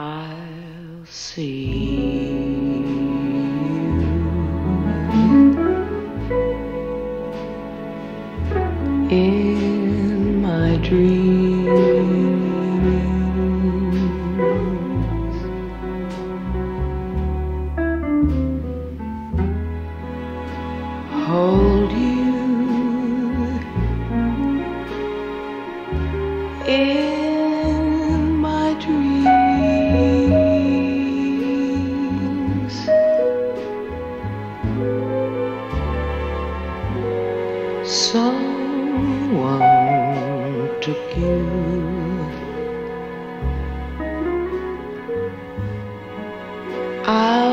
I'll see you in my dreams. Hold you Someone took you out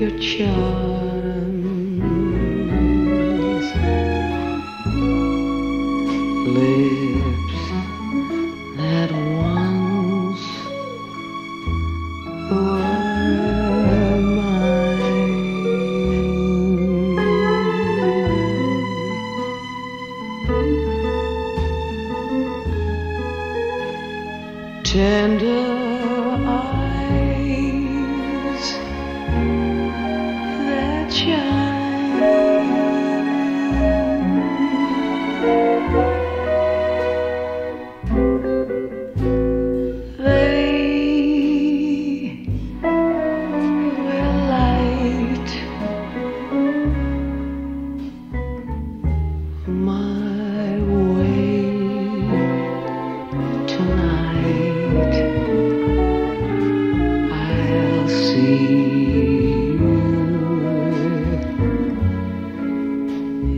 your charms. Lips that once were mine. Tender eyes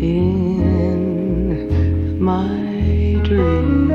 in my dreams.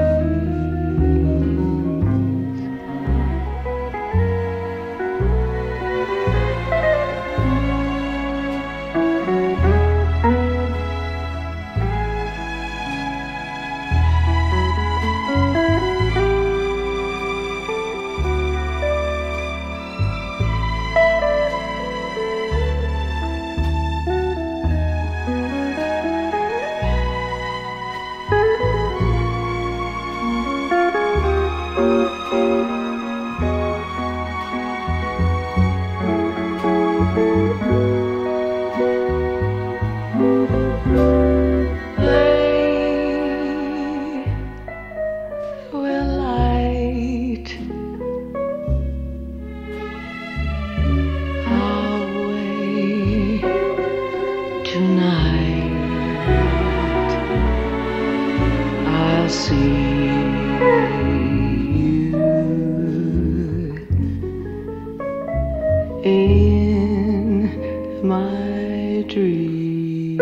Tonight. I'll see you in my dreams.